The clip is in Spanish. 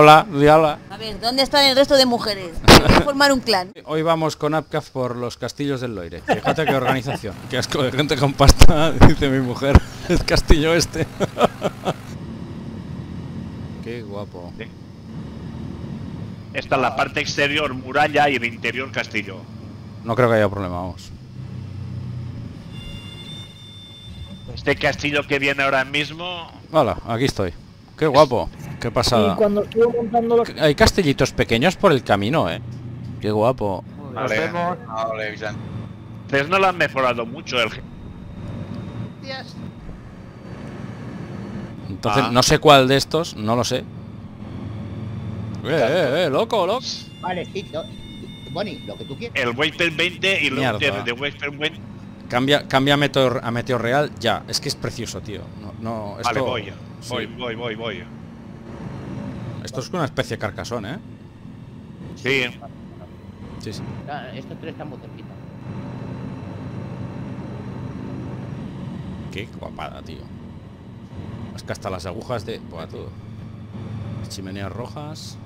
Hola, hola. A ver, ¿dónde están el resto de mujeres? Hay que formar un clan. Hoy vamos con Apcaf por los castillos del Loire. Fíjate qué organización. Qué asco de gente con pasta, dice mi mujer. El castillo este. qué guapo. Esta es la parte exterior muralla y el interior castillo. No creo que haya problema, vamos. Este castillo que viene ahora mismo... Hola, aquí estoy. Qué guapo. Qué Y pasada. cuando estuve montando los... Hay castellitos pequeños por el camino, eh. Qué guapo. Vale. vemos. Pues no lo han mejorado mucho el... Entonces, Ah. no sé cuál de estos, no lo sé. Eh, eh, eh, loco, loco. Vale, sí, no. Bonnie, lo que tú quieras. El Wayper 20 y luego de Wayper 20... Cambia, cambia a Meteor, a Meteor Real ya. Es que es precioso, tío. No, no, Vale, esto, voy, sí. voy, voy, voy, voy. Esto es una especie de carcasón, ¿eh? Sí, Sí, sí. Ah, Estos tres están muy cerquita. Qué guapada, tío. Es que hasta las agujas de... Buah, todo. Las chimeneas rojas.